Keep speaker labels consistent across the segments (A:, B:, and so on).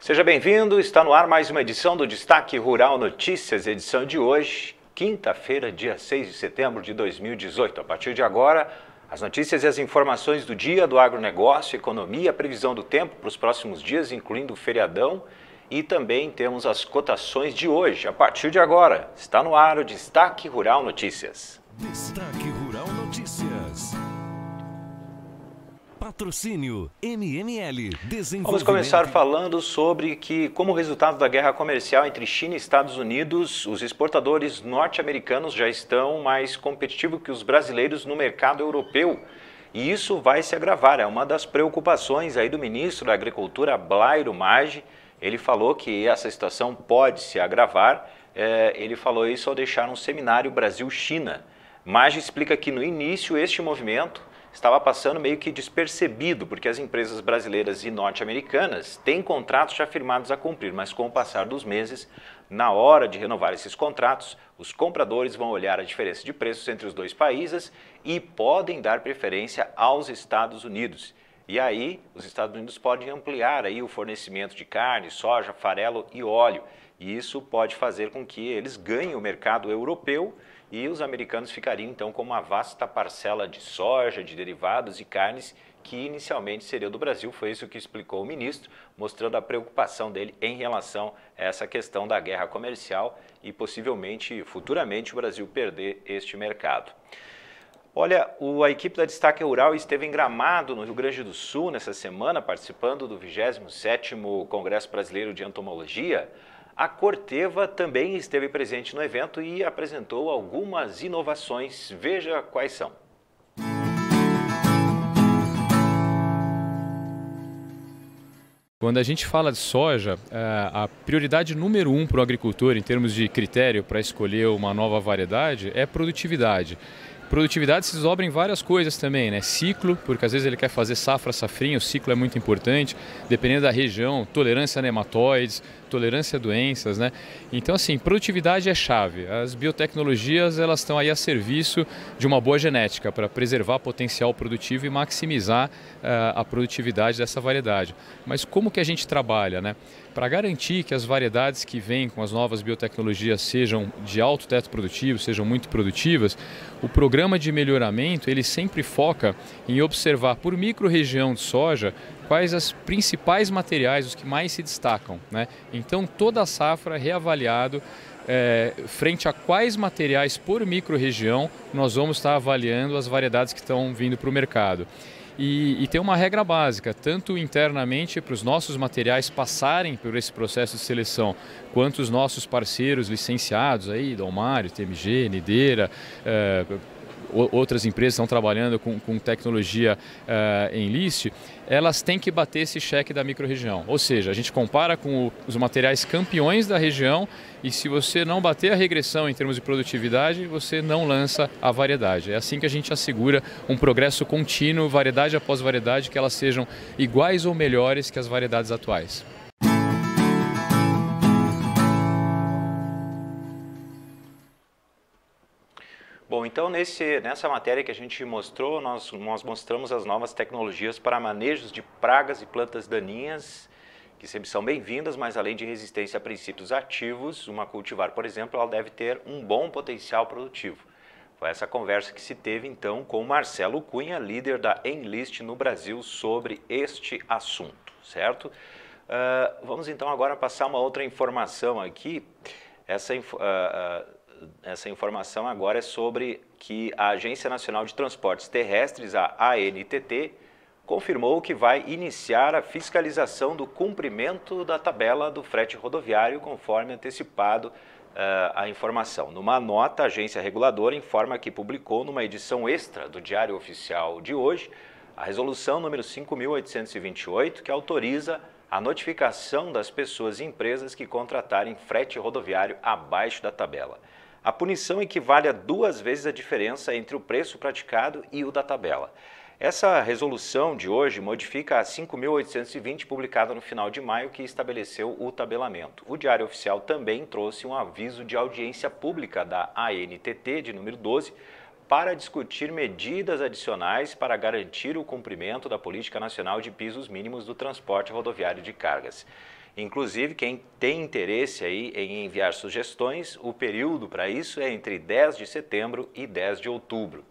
A: Seja bem-vindo, está no ar mais uma edição do Destaque Rural Notícias, edição de hoje, quinta-feira, dia 6 de setembro de 2018. A partir de agora, as notícias e as informações do dia do agronegócio, economia, previsão do tempo para os próximos dias, incluindo o feriadão, e também temos as cotações de hoje. A partir de agora, está no ar o Destaque Rural Notícias.
B: Destaque Rural Notícias. Patrocínio MML.
A: Vamos começar falando sobre que, como resultado da guerra comercial entre China e Estados Unidos, os exportadores norte-americanos já estão mais competitivos que os brasileiros no mercado europeu. E isso vai se agravar. É uma das preocupações aí do ministro da Agricultura, Blairo Maggi. Ele falou que essa situação pode se agravar. É, ele falou isso ao deixar um seminário Brasil-China. Maggi explica que no início este movimento estava passando meio que despercebido, porque as empresas brasileiras e norte-americanas têm contratos já firmados a cumprir, mas com o passar dos meses, na hora de renovar esses contratos, os compradores vão olhar a diferença de preços entre os dois países e podem dar preferência aos Estados Unidos. E aí, os Estados Unidos podem ampliar aí o fornecimento de carne, soja, farelo e óleo. E isso pode fazer com que eles ganhem o mercado europeu e os americanos ficariam então com uma vasta parcela de soja, de derivados e carnes que inicialmente seria do Brasil. Foi isso que explicou o ministro, mostrando a preocupação dele em relação a essa questão da guerra comercial e possivelmente, futuramente, o Brasil perder este mercado. Olha, a equipe da Destaque Rural esteve em Gramado, no Rio Grande do Sul, nessa semana, participando do 27º Congresso Brasileiro de Entomologia. A Corteva também esteve presente no evento e apresentou algumas inovações. Veja quais são.
C: Quando a gente fala de soja, é, a prioridade número um para o agricultor, em termos de critério para escolher uma nova variedade, é produtividade. Produtividade se desdobra em várias coisas também, né? Ciclo, porque às vezes ele quer fazer safra, safrinha, o ciclo é muito importante, dependendo da região, tolerância a nematóides, tolerância a doenças, né? Então, assim, produtividade é chave. As biotecnologias, elas estão aí a serviço de uma boa genética para preservar potencial produtivo e maximizar uh, a produtividade dessa variedade. Mas como que a gente trabalha, né? Para garantir que as variedades que vêm com as novas biotecnologias sejam de alto teto produtivo, sejam muito produtivas, o programa de melhoramento ele sempre foca em observar por micro-região de soja quais as principais materiais, os que mais se destacam. Né? Então toda a safra é reavaliado é, frente a quais materiais por micro-região nós vamos estar avaliando as variedades que estão vindo para o mercado. E, e, tem uma regra básica, tanto internamente para os nossos materiais passarem por esse processo de seleção, quanto os nossos parceiros licenciados aí, Dalmário, TMG, Nideira, eh, outras empresas estão trabalhando com, com tecnologia uh, em list, elas têm que bater esse cheque da microrregião. Ou seja, a gente compara com o, os materiais campeões da região e se você não bater a regressão em termos de produtividade, você não lança a variedade. É assim que a gente assegura um progresso contínuo, variedade após variedade, que elas sejam iguais ou melhores que as variedades atuais.
A: Bom, então nesse, nessa matéria que a gente mostrou, nós, nós mostramos as novas tecnologias para manejos de pragas e plantas daninhas, que sempre são bem-vindas, mas além de resistência a princípios ativos, uma cultivar, por exemplo, ela deve ter um bom potencial produtivo. Foi essa conversa que se teve então com Marcelo Cunha, líder da Enlist no Brasil, sobre este assunto, certo? Uh, vamos então agora passar uma outra informação aqui. Essa uh, uh, essa informação agora é sobre que a Agência Nacional de Transportes Terrestres, a ANTT, confirmou que vai iniciar a fiscalização do cumprimento da tabela do frete rodoviário, conforme antecipado uh, a informação. Numa nota, a agência reguladora informa que publicou numa edição extra do Diário Oficial de hoje a resolução número 5.828, que autoriza a notificação das pessoas e empresas que contratarem frete rodoviário abaixo da tabela. A punição equivale a duas vezes a diferença entre o preço praticado e o da tabela. Essa resolução de hoje modifica a 5.820, publicada no final de maio, que estabeleceu o tabelamento. O Diário Oficial também trouxe um aviso de audiência pública da ANTT, de número 12, para discutir medidas adicionais para garantir o cumprimento da Política Nacional de Pisos Mínimos do Transporte Rodoviário de Cargas. Inclusive, quem tem interesse aí em enviar sugestões, o período para isso é entre 10 de setembro e 10 de outubro.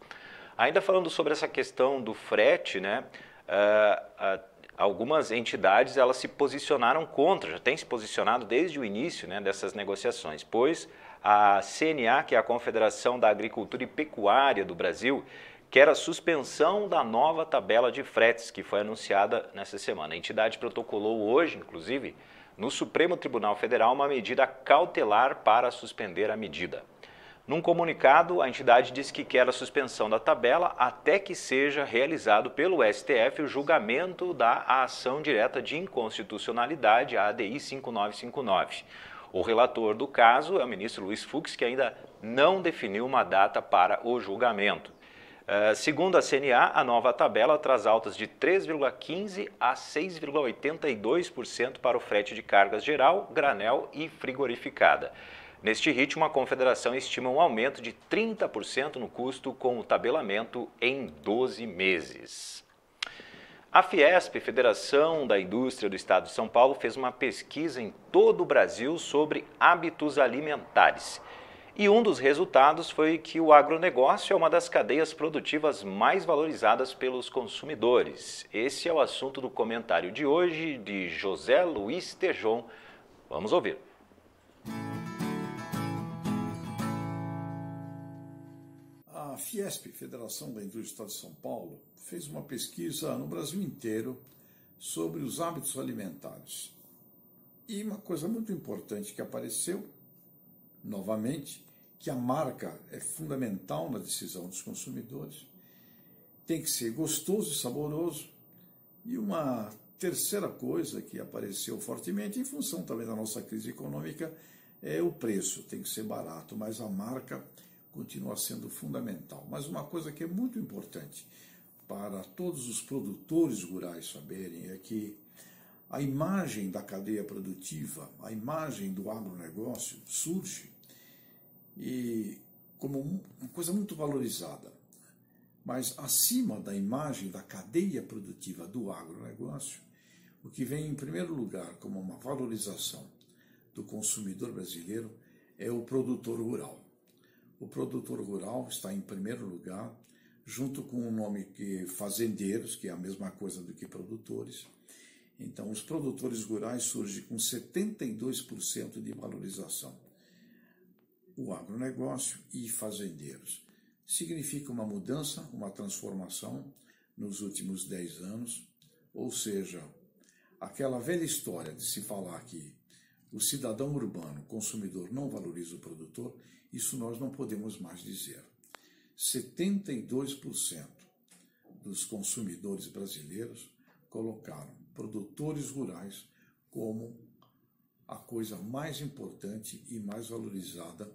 A: Ainda falando sobre essa questão do frete, né? Uh, uh, algumas entidades elas se posicionaram contra, já têm se posicionado desde o início né, dessas negociações, pois a CNA, que é a Confederação da Agricultura e Pecuária do Brasil, quer a suspensão da nova tabela de fretes que foi anunciada nessa semana. A entidade protocolou hoje, inclusive, no Supremo Tribunal Federal, uma medida cautelar para suspender a medida. Num comunicado, a entidade diz que quer a suspensão da tabela até que seja realizado pelo STF o julgamento da ação direta de inconstitucionalidade, a ADI 5959. O relator do caso é o ministro Luiz Fux, que ainda não definiu uma data para o julgamento. Uh, segundo a CNA, a nova tabela traz altas de 3,15% a 6,82% para o frete de cargas geral, granel e frigorificada. Neste ritmo, a Confederação estima um aumento de 30% no custo com o tabelamento em 12 meses. A Fiesp, Federação da Indústria do Estado de São Paulo, fez uma pesquisa em todo o Brasil sobre hábitos alimentares. E um dos resultados foi que o agronegócio é uma das cadeias produtivas mais valorizadas pelos consumidores. Esse é o assunto do comentário de hoje de José Luiz Tejon. Vamos ouvir.
D: A Fiesp, Federação da Indústria de São Paulo, fez uma pesquisa no Brasil inteiro sobre os hábitos alimentares. E uma coisa muito importante que apareceu, novamente, que a marca é fundamental na decisão dos consumidores, tem que ser gostoso e saboroso. E uma terceira coisa que apareceu fortemente, em função também da nossa crise econômica, é o preço, tem que ser barato, mas a marca continua sendo fundamental. Mas uma coisa que é muito importante para todos os produtores rurais saberem é que a imagem da cadeia produtiva, a imagem do agronegócio surge e como uma coisa muito valorizada. Mas acima da imagem da cadeia produtiva do agronegócio, o que vem em primeiro lugar como uma valorização do consumidor brasileiro é o produtor rural o produtor rural está em primeiro lugar, junto com o nome que fazendeiros, que é a mesma coisa do que produtores. Então, os produtores rurais surgem com 72% de valorização. O agronegócio e fazendeiros. Significa uma mudança, uma transformação nos últimos 10 anos, ou seja, aquela velha história de se falar que o cidadão urbano, consumidor, não valoriza o produtor, isso nós não podemos mais dizer. 72% dos consumidores brasileiros colocaram produtores rurais como a coisa mais importante e mais valorizada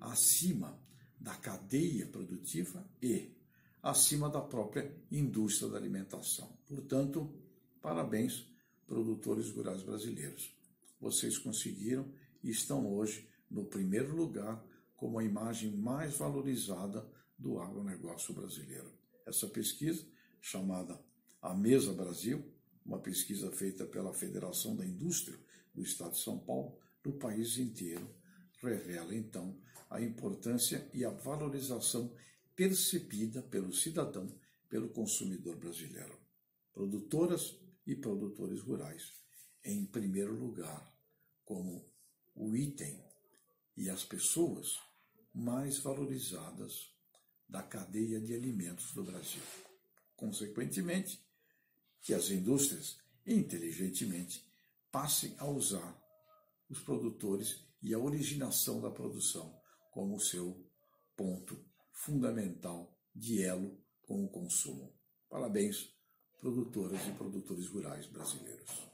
D: acima da cadeia produtiva e acima da própria indústria da alimentação. Portanto, parabéns, produtores rurais brasileiros. Vocês conseguiram e estão hoje no primeiro lugar como a imagem mais valorizada do agronegócio brasileiro. Essa pesquisa, chamada A Mesa Brasil, uma pesquisa feita pela Federação da Indústria do Estado de São Paulo, no país inteiro, revela então a importância e a valorização percebida pelo cidadão, pelo consumidor brasileiro. Produtoras e produtores rurais, em primeiro lugar, como o item e as pessoas mais valorizadas da cadeia de alimentos do Brasil. Consequentemente, que as indústrias, inteligentemente, passem a usar os produtores e a originação da produção como seu ponto fundamental de elo com o consumo. Parabéns, produtoras e produtores rurais brasileiros.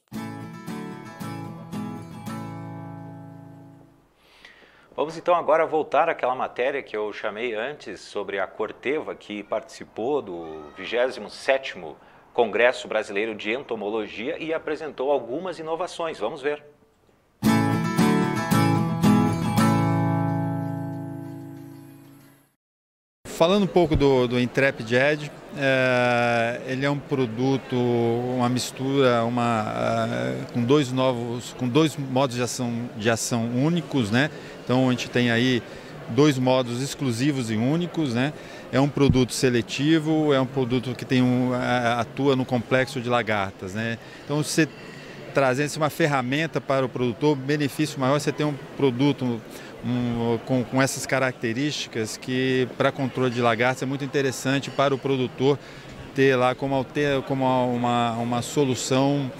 A: Vamos então agora voltar àquela matéria que eu chamei antes sobre a Corteva, que participou do 27º Congresso Brasileiro de Entomologia e apresentou algumas inovações. Vamos ver.
E: falando um pouco do, do Intrepid Edge, é, ele é um produto, uma mistura, uma, uh, com dois novos, com dois modos de ação, de ação únicos, né? Então a gente tem aí dois modos exclusivos e únicos, né? É um produto seletivo, é um produto que tem um, atua no complexo de lagartas, né? Então você trazendo uma ferramenta para o produtor, benefício maior você tem um produto um, com, com, essas características que para controle de lagartas é muito interessante para o produtor ter lá como, como uma, uma solução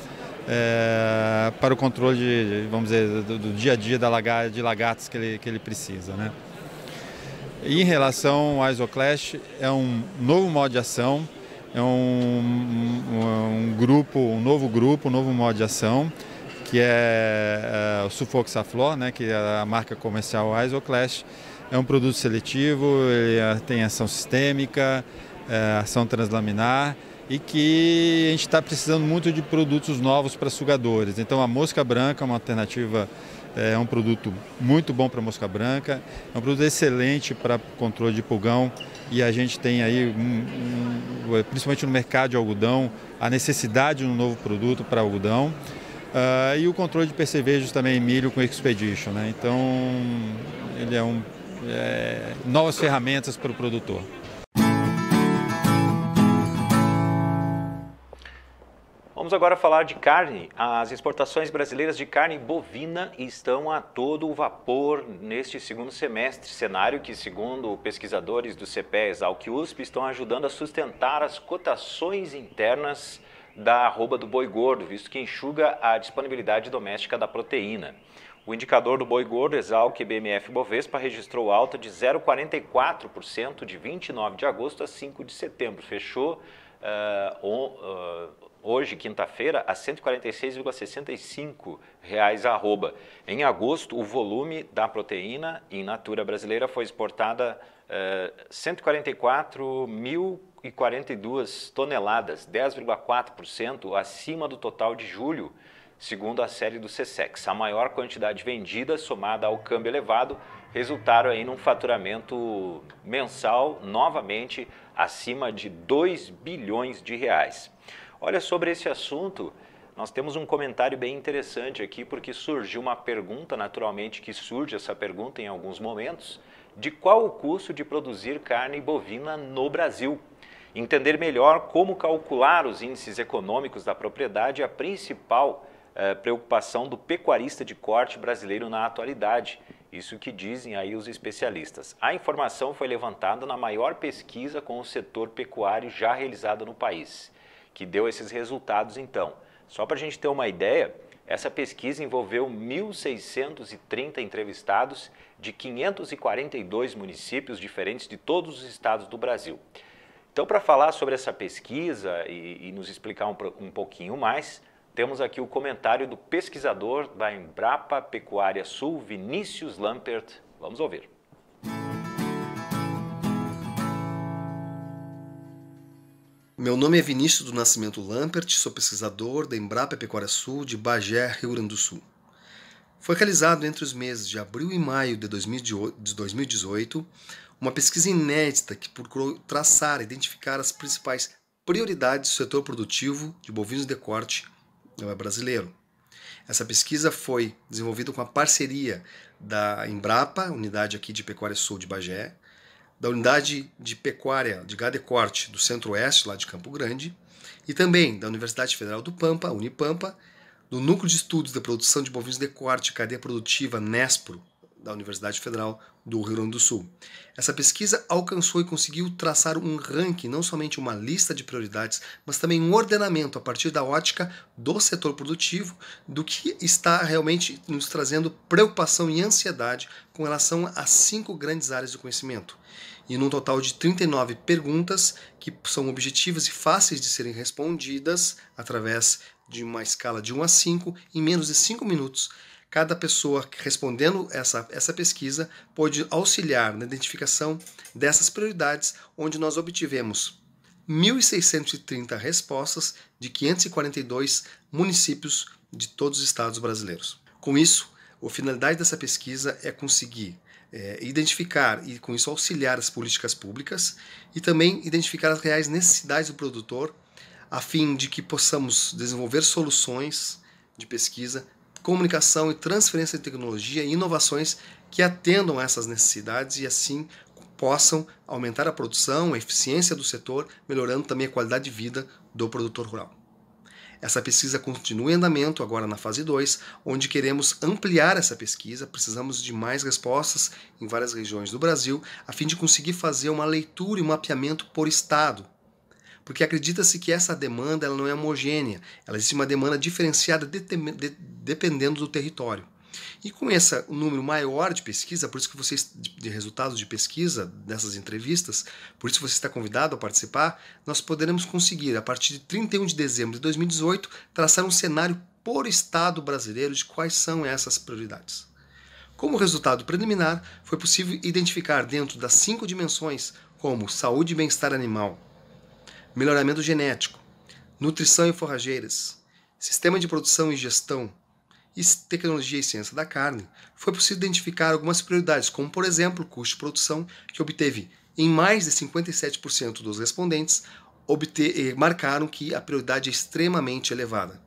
E: é, para o controle de, vamos dizer, do, do, dia a dia da lagar, de lagartas que ele, que ele precisa. Né? Em relação ao Isoclash, é um novo modo de ação, é um, um, grupo, um novo grupo, um novo modo de ação que é, é o Sulfoxaflor, né, que é a marca comercial Isoclash. É um produto seletivo, ele é, tem ação sistêmica, é, ação translaminar e que a gente está precisando muito de produtos novos para sugadores. Então a mosca branca é uma alternativa, é um produto muito bom para mosca branca, é um produto excelente para controle de pulgão e a gente tem aí, um, um, principalmente no mercado de algodão, a necessidade de um novo produto para algodão. Uh, e o controle de percevejos também milho com Expedition. Né? Então, ele é um é, novas ferramentas para o produtor.
A: Vamos agora falar de carne. As exportações brasileiras de carne bovina estão a todo o vapor neste segundo semestre, cenário que, segundo pesquisadores do CPES Alc USP, estão ajudando a sustentar as cotações internas da arroba do boi gordo, visto que enxuga a disponibilidade doméstica da proteína. O indicador do boi gordo Exalc BMF Bovespa registrou alta de 0,44% de 29 de agosto a 5 de setembro. Fechou uh, uh, hoje, quinta-feira, a 146,65 reais a arroba. Em agosto, o volume da proteína in natura brasileira foi exportada 144 mil 1.042 toneladas, 10,4% acima do total de julho, segundo a série do CSEX. A maior quantidade vendida, somada ao câmbio elevado, resultaram aí num faturamento mensal novamente acima de 2 bilhões de reais. Olha, sobre esse assunto, nós temos um comentário bem interessante aqui, porque surgiu uma pergunta, naturalmente que surge essa pergunta em alguns momentos, de qual o custo de produzir carne bovina no Brasil. Entender melhor como calcular os índices econômicos da propriedade é a principal eh, preocupação do pecuarista de corte brasileiro na atualidade. Isso que dizem aí os especialistas. A informação foi levantada na maior pesquisa com o setor pecuário já realizada no país, que deu esses resultados então. Só para a gente ter uma ideia, essa pesquisa envolveu 1.630 entrevistados de 542 municípios diferentes de todos os estados do Brasil. Então, para falar sobre essa pesquisa e, e nos explicar um, um, pouquinho mais, temos aqui o comentário do pesquisador da Embrapa Pecuária Sul, Vinícius Lampert. Vamos ouvir.
F: Meu nome é Vinícius do Nascimento Lampert, sou pesquisador da Embrapa Pecuária Sul de Bagé, Rio Grande do Sul. Foi realizado entre os meses de abril e maio de 2018 uma pesquisa inédita que procurou traçar e identificar as principais prioridades do setor produtivo de bovinos de corte brasileiro. Essa pesquisa foi desenvolvida com a parceria da Embrapa, unidade aqui de Pecuária Sul de Bagé, da unidade de pecuária de gado de corte do Centro-Oeste, lá de Campo Grande, e também da Universidade Federal do Pampa, Unipampa, do Núcleo de Estudos da Produção de Bovinos de Corte e Cadeia Produtiva Nespro, da Universidade Federal do Rio Grande do Sul. Essa pesquisa alcançou e conseguiu traçar um ranking, não somente uma lista de prioridades, mas também um ordenamento a partir da ótica do setor produtivo, do que está realmente nos trazendo preocupação e ansiedade com relação a cinco grandes áreas do conhecimento. E num total de 39 perguntas que são objetivas e fáceis de serem respondidas através de uma escala de 1 a 5 em menos de 5 minutos cada pessoa respondendo essa, essa pesquisa pode auxiliar na identificação dessas prioridades, onde nós obtivemos 1.630 respostas de 542 municípios de todos os estados brasileiros. Com isso, a finalidade dessa pesquisa é conseguir é, identificar e com isso auxiliar as políticas públicas e também identificar as reais necessidades do produtor a fim de que possamos desenvolver soluções de pesquisa, comunicação e transferência de tecnologia e inovações que atendam a essas necessidades e assim possam aumentar a produção, a eficiência do setor, melhorando também a qualidade de vida do produtor rural. Essa pesquisa continua em andamento agora na fase 2, onde queremos ampliar essa pesquisa, precisamos de mais respostas em várias regiões do Brasil, a fim de conseguir fazer uma leitura e um mapeamento por estado. Porque acredita-se que essa demanda ela não é homogênea, ela existe uma demanda diferenciada de, de, dependendo do território. E com esse número maior de pesquisa, por isso que vocês de resultados de pesquisa dessas entrevistas, por isso você está convidado a participar, nós poderemos conseguir a partir de 31 de dezembro de 2018 traçar um cenário por estado brasileiro de quais são essas prioridades. Como resultado preliminar, foi possível identificar dentro das cinco dimensões como saúde e bem-estar animal, melhoramento genético, nutrição e forrageiras, sistema de produção e gestão, e tecnologia e ciência da carne, foi possível identificar algumas prioridades, como por exemplo o custo de produção, que obteve em mais de 57% dos respondentes obter, marcaram que a prioridade é extremamente elevada.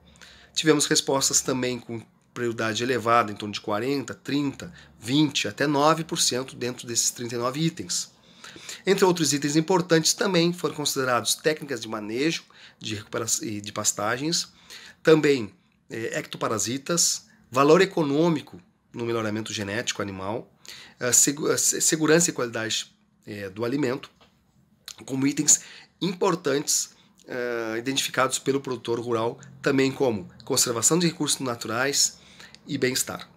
F: Tivemos respostas também com prioridade elevada, em torno de 40, 30, 20, até 9% dentro desses 39 itens. Entre outros itens importantes também foram considerados técnicas de manejo de recuperação e de pastagens, também é, ectoparasitas, valor econômico no melhoramento genético animal, segurança e qualidade é, do alimento, como itens importantes identificados pelo produtor rural, também como conservação de recursos naturais e bem-estar.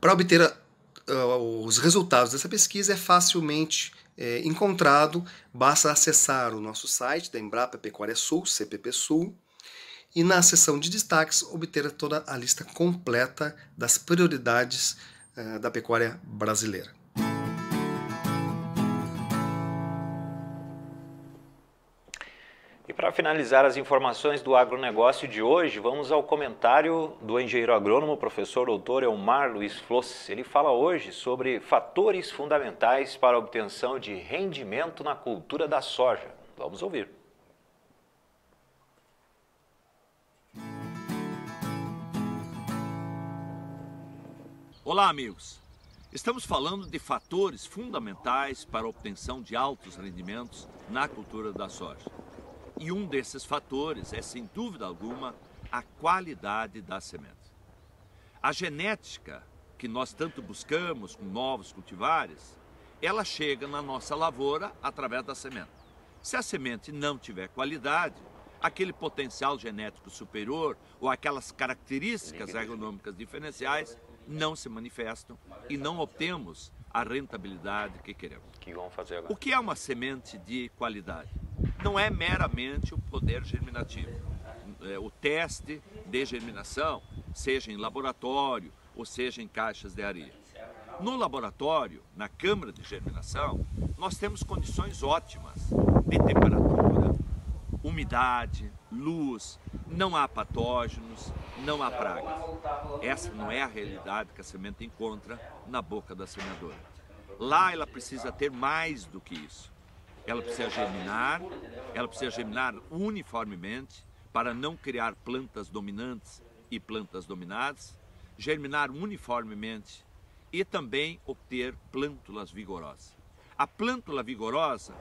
F: Para obter uh, os resultados dessa pesquisa é facilmente é, encontrado, basta acessar o nosso site da Embrapa Pecuária Sul, CPP Sul, e na seção de destaques obter toda a lista completa das prioridades uh, da pecuária brasileira.
A: E para finalizar as informações do agronegócio de hoje, vamos ao comentário do engenheiro agrônomo, professor doutor Elmar Luiz Floss. Ele fala hoje sobre fatores fundamentais para a obtenção de rendimento na cultura da soja. Vamos ouvir.
G: Olá, amigos. Estamos falando de fatores fundamentais para a obtenção de altos rendimentos na cultura da soja. E um desses fatores é, sem dúvida alguma, a qualidade da semente. A genética que nós tanto buscamos com novos cultivares, ela chega na nossa lavoura através da semente. Se a semente não tiver qualidade, aquele potencial genético superior ou aquelas características agronômicas diferenciais não se manifestam e não obtemos a rentabilidade que queremos.
A: Que?
G: O que é uma semente de qualidade? Não é meramente o poder germinativo. É, o teste de germinação, seja em laboratório ou seja em caixas de areia. No laboratório, na câmara de germinação, nós temos condições ótimas de temperatura, umidade, luz, não há patógenos, não há pragas. Essa não é a realidade que a semente encontra na boca da semeadora. Lá ela precisa ter mais do que isso. Ela precisa germinar, ela precisa germinar uniformemente para não criar plantas dominantes e plantas dominadas, germinar uniformemente e também obter plântulas vigorosas. A plântula vigorosa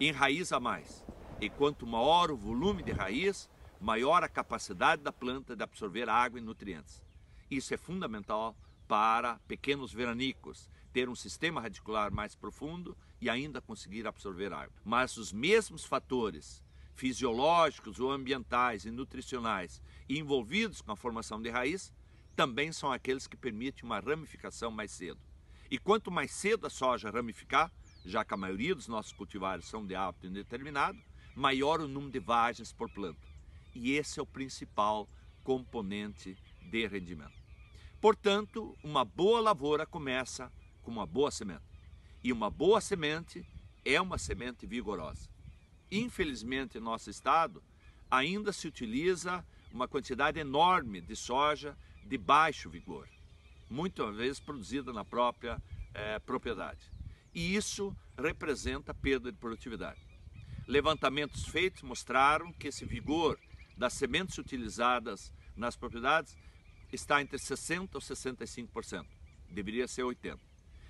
G: enraiza mais, e quanto maior o volume de raiz, maior a capacidade da planta de absorver água e nutrientes. Isso é fundamental para pequenos veranicos, ter um sistema radicular mais profundo e ainda conseguir absorver água. Mas os mesmos fatores fisiológicos ou ambientais e nutricionais envolvidos com a formação de raiz também são aqueles que permitem uma ramificação mais cedo. E quanto mais cedo a soja ramificar, já que a maioria dos nossos cultivares são de hábito indeterminado, maior o número de vagens por planta. E esse é o principal componente de rendimento. Portanto, uma boa lavoura começa com uma boa semente. E uma boa semente é uma semente vigorosa. Infelizmente, em nosso estado, ainda se utiliza uma quantidade enorme de soja de baixo vigor. muitas vezes produzida na própria é, propriedade. E isso representa perda de produtividade. Levantamentos feitos mostraram que esse vigor das sementes utilizadas nas propriedades está entre 60% ou 65%. Deveria ser 80%.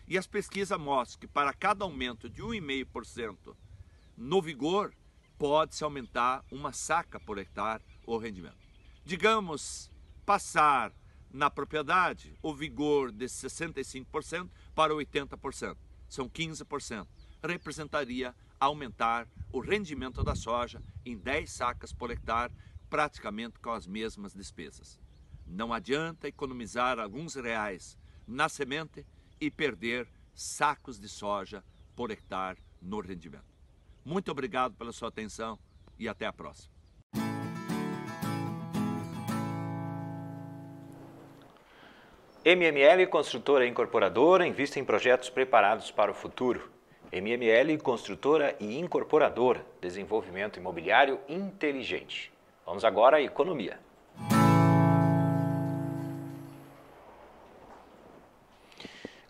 G: E as pesquisas mostram que para cada aumento de 1,5% no vigor, pode-se aumentar uma saca por hectare o rendimento. Digamos, passar na propriedade o vigor de 65% para 80%, são 15%. Representaria aumentar o rendimento da soja em 10 sacas por hectare, praticamente com as mesmas despesas. Não adianta economizar alguns reais na semente e perder sacos de soja por hectare no rendimento. Muito obrigado pela sua atenção e até a próxima.
A: MML Construtora Incorporadora invista em projetos preparados para o futuro. MML Construtora e Incorporadora, desenvolvimento imobiliário inteligente. Vamos agora à economia.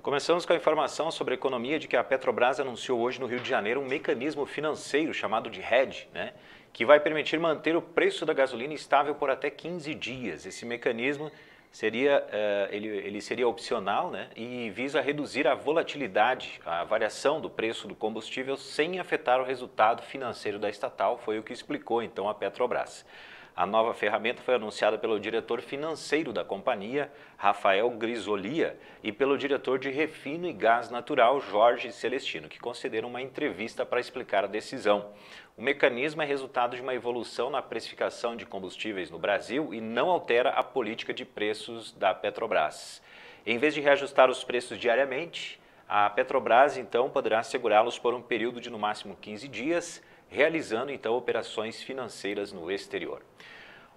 A: Começamos com a informação sobre a economia de que a Petrobras anunciou hoje no Rio de Janeiro um mecanismo financeiro chamado de hedge, né, que vai permitir manter o preço da gasolina estável por até 15 dias. Esse mecanismo seria, uh, ele, ele, seria opcional né, e visa reduzir a volatilidade, a variação do preço do combustível sem afetar o resultado financeiro da estatal, foi o que explicou então a Petrobras. A nova ferramenta foi anunciada pelo diretor financeiro da companhia, Rafael Grisolia, e pelo diretor de Refino e Gás Natural, Jorge Celestino, que concederam uma entrevista para explicar a decisão. O mecanismo é resultado de uma evolução na precificação de combustíveis no Brasil e não altera a política de preços da Petrobras. Em vez de reajustar os preços diariamente, a Petrobras então poderá assegurá-los por um período de no máximo 15 dias realizando então operações financeiras no exterior.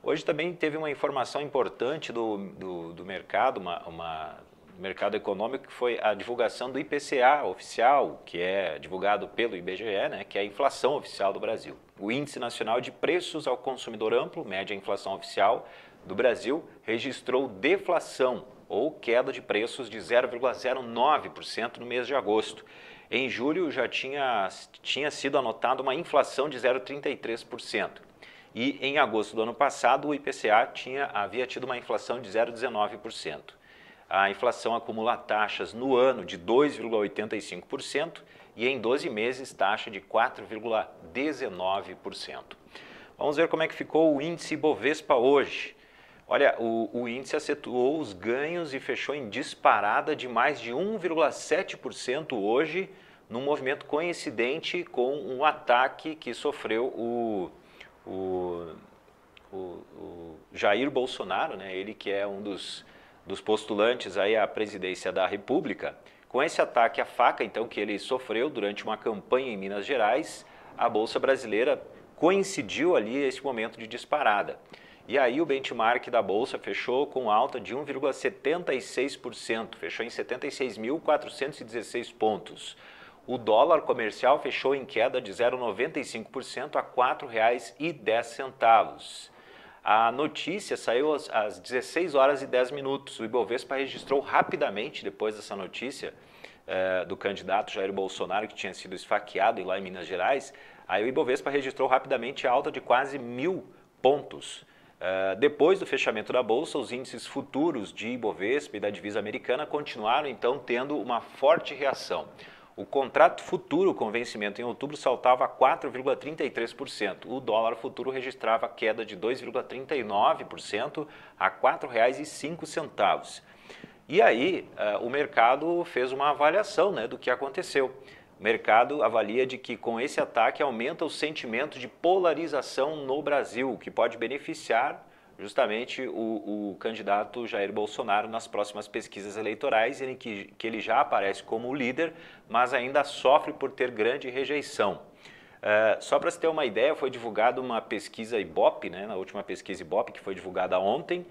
A: Hoje também teve uma informação importante do, do, do mercado, uma, uma mercado econômico, que foi a divulgação do IPCA oficial, que é divulgado pelo IBGE, né, que é a inflação oficial do Brasil. O Índice Nacional de Preços ao Consumidor Amplo, média inflação oficial do Brasil, registrou deflação ou queda de preços de 0,09% no mês de agosto. Em julho já tinha, tinha sido anotada uma inflação de 0,33%. E em agosto do ano passado, o IPCA tinha, havia tido uma inflação de 0,19%. A inflação acumula taxas no ano de 2,85% e em 12 meses taxa de 4,19%. Vamos ver como é que ficou o índice Bovespa hoje. Olha, o, o índice acentuou os ganhos e fechou em disparada de mais de 1,7% hoje, num movimento coincidente com um ataque que sofreu o, o, o, o Jair Bolsonaro, né? ele que é um dos, dos postulantes aí à presidência da República. Com esse ataque à faca, então, que ele sofreu durante uma campanha em Minas Gerais, a Bolsa Brasileira coincidiu ali esse momento de disparada. E aí o benchmark da bolsa fechou com alta de 1,76%, fechou em 76.416 pontos. O dólar comercial fechou em queda de 0,95% a R$ 4,10. A notícia saiu às 16 horas e 10 minutos. O Ibovespa registrou rapidamente, depois dessa notícia eh, do candidato Jair Bolsonaro, que tinha sido esfaqueado lá em Minas Gerais, aí o Ibovespa registrou rapidamente alta de quase mil pontos. Uh, depois do fechamento da bolsa, os índices futuros de Ibovespa e da divisa americana continuaram então tendo uma forte reação. O contrato futuro com vencimento em outubro saltava 4,33%. O dólar futuro registrava queda de 2,39% a R$ 4,05. E aí, uh, o mercado fez uma avaliação né, do que aconteceu. O mercado avalia de que com esse ataque aumenta o sentimento de polarização no Brasil, que pode beneficiar justamente o, o, candidato Jair Bolsonaro nas próximas pesquisas eleitorais, em que, que ele já aparece como líder, mas ainda sofre por ter grande rejeição. Uh, só para você ter uma ideia, foi divulgada uma pesquisa Ibope, né, na última pesquisa Ibope, que foi divulgada ontem,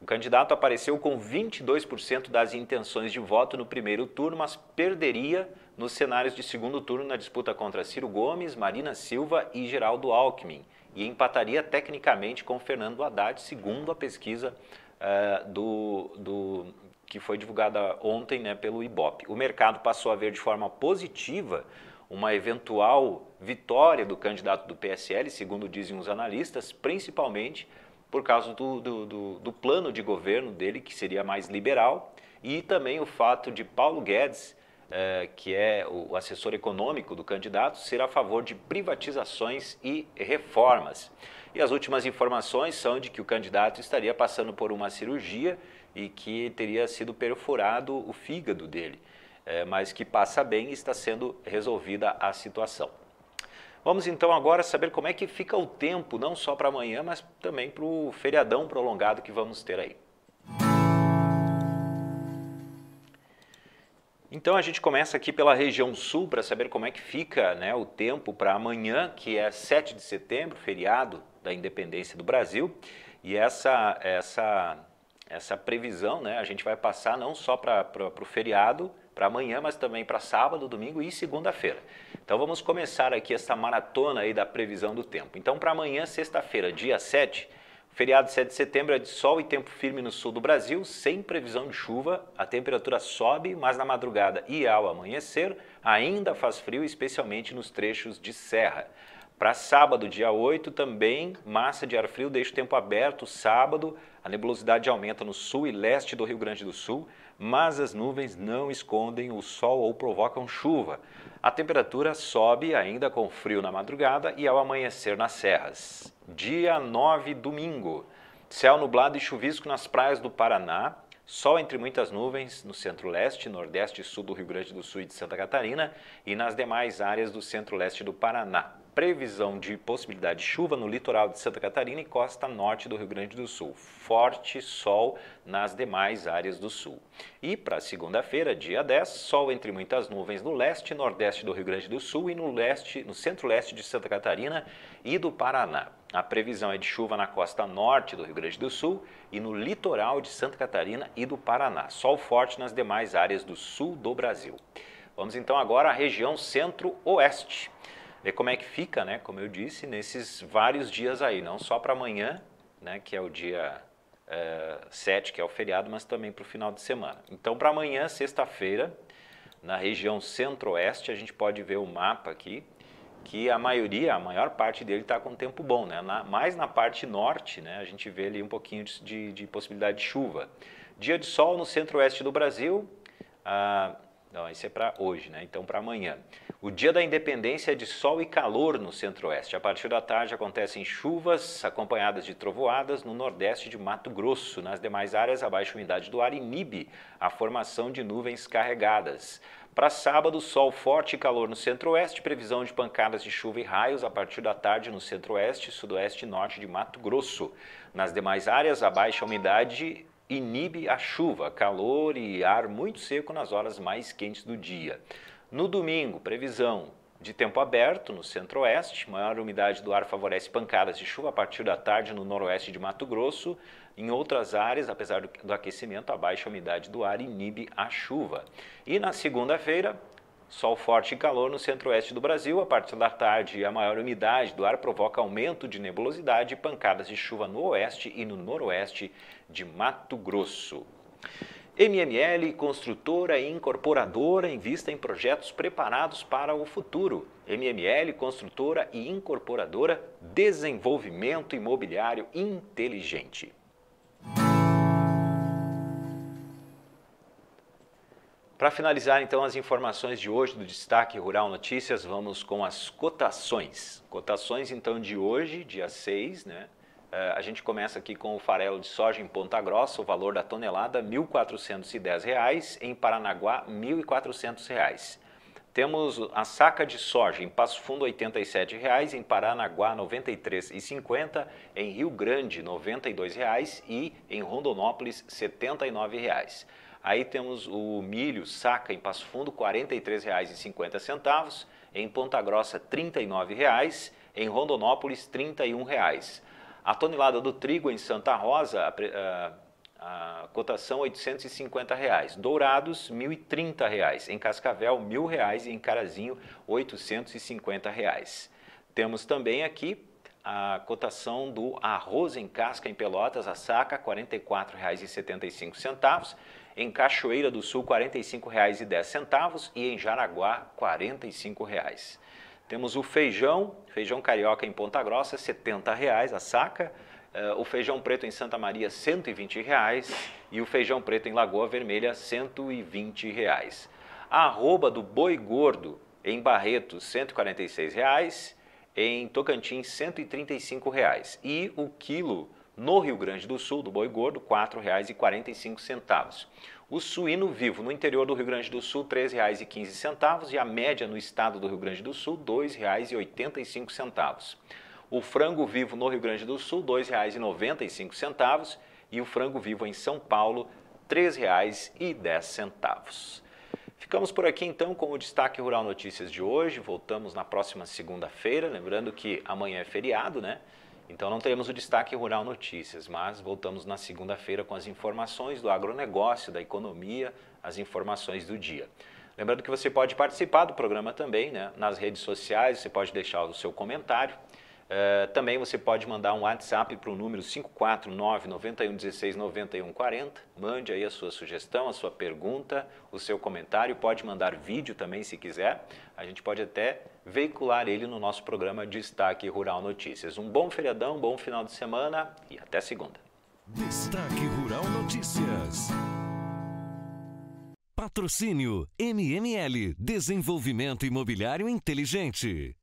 A: o candidato apareceu com 22% das intenções de voto no primeiro turno, mas perderia nos cenários de segundo turno na disputa contra Ciro Gomes, Marina Silva e Geraldo Alckmin, e empataria tecnicamente com Fernando Haddad, segundo a pesquisa uh, do, do, que foi divulgada ontem né, pelo IBOP. O mercado passou a ver de forma positiva uma eventual vitória do candidato do PSL, segundo dizem os analistas, principalmente por causa do, do, do, do plano de governo dele, que seria mais liberal, e também o fato de Paulo Guedes, eh, que é o assessor econômico do candidato, ser a favor de privatizações e reformas. E as últimas informações são de que o candidato estaria passando por uma cirurgia e que teria sido perfurado o fígado dele, eh, mas que passa bem e está sendo resolvida a situação. Vamos então agora saber como é que fica o tempo, não só para amanhã, mas também para o feriadão prolongado que vamos ter aí. Então a gente começa aqui pela região sul para saber como é que fica né, o tempo para amanhã, que é 7 de setembro, feriado da independência do Brasil. E essa, essa, essa previsão né, a gente vai passar não só para o feriado, para amanhã, mas também para sábado, domingo e segunda-feira. Então vamos começar aqui essa maratona aí da previsão do tempo. Então para amanhã, sexta-feira, dia 7, feriado 7 de setembro é de sol e tempo firme no sul do Brasil, sem previsão de chuva. A temperatura sobe, mas na madrugada e ao amanhecer ainda faz frio, especialmente nos trechos de serra. Para sábado, dia 8, também massa de ar frio deixa o tempo aberto. Sábado, a nebulosidade aumenta no sul e leste do Rio Grande do Sul mas as nuvens não escondem o sol ou provocam chuva. A temperatura sobe ainda com frio na madrugada e ao amanhecer nas serras. Dia 9, domingo. Céu nublado e chuvisco nas praias do Paraná. Sol entre muitas nuvens no centro-leste, nordeste e sul do Rio Grande do Sul e de Santa Catarina e nas demais áreas do centro-leste do Paraná previsão de possibilidade de chuva no litoral de Santa Catarina e costa norte do Rio Grande do Sul. Forte sol nas demais áreas do sul. E para segunda-feira, dia 10, sol entre muitas nuvens no leste e nordeste do Rio Grande do Sul e no leste, no centro-leste de Santa Catarina e do Paraná. A previsão é de chuva na costa norte do Rio Grande do Sul e no litoral de Santa Catarina e do Paraná. Sol forte nas demais áreas do sul do Brasil. Vamos então agora à região centro-oeste ver como é que fica, né, como eu disse, nesses vários dias aí, não só para amanhã, né, que é o dia é, 7, que é o feriado, mas também para o final de semana. Então, para amanhã, sexta-feira, na região centro-oeste, a gente pode ver o mapa aqui, que a maioria, a maior parte dele está com tempo bom, né? Na, mais na parte norte, né, a gente vê ali um pouquinho de, de, de possibilidade de chuva. Dia de sol no centro-oeste do Brasil, ah, não, isso é para hoje, né? Então, para amanhã. O dia da independência é de sol e calor no centro-oeste. A partir da tarde acontecem chuvas acompanhadas de trovoadas no nordeste de Mato Grosso. Nas demais áreas, a baixa umidade do ar inibe a formação de nuvens carregadas. Para sábado, sol forte e calor no centro-oeste, previsão de pancadas de chuva e raios a partir da tarde no centro-oeste, sudoeste e norte de Mato Grosso. Nas demais áreas, a baixa umidade inibe a chuva, calor e ar muito seco nas horas mais quentes do dia. No domingo, previsão de tempo aberto no centro-oeste, maior umidade do ar favorece pancadas de chuva a partir da tarde no noroeste de Mato Grosso. Em outras áreas, apesar do, aquecimento, a baixa umidade do ar inibe a chuva. E na segunda-feira, Sol forte e calor no centro-oeste do Brasil. A partir da tarde, a maior umidade do ar provoca aumento de nebulosidade e pancadas de chuva no oeste e no noroeste de Mato Grosso. MML, construtora e incorporadora, invista em projetos preparados para o futuro. MML, construtora e incorporadora, desenvolvimento imobiliário inteligente. Para finalizar, então, as informações de hoje do Destaque Rural Notícias, vamos com as cotações. Cotações, então, de hoje, dia 6, né? Uh, a gente começa aqui com o farelo de soja em Ponta Grossa, o valor da tonelada R$ 1.410, em Paranaguá R$ 1.400. Temos a saca de soja em Passo Fundo R$ 87,00, em Paranaguá R$ 93,50, em Rio Grande R$ 92,00 e em Rondonópolis R$ 79,00. Aí temos o milho saca em Passo Fundo, R$ 43,50, em Ponta Grossa R$ 39,00, em Rondonópolis R$ 31,00. A tonelada do trigo em Santa Rosa, a, a, a cotação 850 reais. Dourados 1.030 reais. em Cascavel R$ 1.000 e em Carazinho 850 reais. Temos também aqui a cotação do arroz em casca em Pelotas, a saca R$ 44,75 em Cachoeira do Sul R$ 45,10 e em Jaraguá R$ 45,00. Temos o feijão, feijão carioca em Ponta Grossa, R$ 70,00 a saca. Uh, o feijão preto em Santa Maria, R$ 120,00 e o feijão preto em Lagoa Vermelha, R$ 120,00. A arroba do boi gordo em Barretos, R$ 146,00, em Tocantins, R$ 135,00 e o quilo no Rio Grande do Sul do boi gordo, R$ 4,45. O suíno vivo no interior do Rio Grande do Sul, R$ 3,15 e a média no estado do Rio Grande do Sul, R$ 2,85. O frango vivo no Rio Grande do Sul, R$ 2,95 e o frango vivo em São Paulo, R$ 3,10. Ficamos por aqui então com o Destaque Rural Notícias de hoje. Voltamos na próxima segunda-feira. Lembrando que amanhã é feriado, né? Então não teremos o Destaque Rural Notícias, mas voltamos na segunda-feira com as informações do agronegócio, da economia, as informações do dia. Lembrando que você pode participar do programa também, né? Nas redes sociais, você pode deixar o seu comentário. Uh, também você pode mandar um WhatsApp para o número 549 91 16 91 40. Mande aí a sua sugestão, a sua pergunta, o seu comentário. Pode mandar vídeo também se quiser. A gente pode até veicular ele no nosso programa Destaque Rural Notícias. Um bom feriadão, bom final de semana e até segunda.
B: Destaque Rural Notícias. Patrocínio MML Desenvolvimento Imobiliário Inteligente.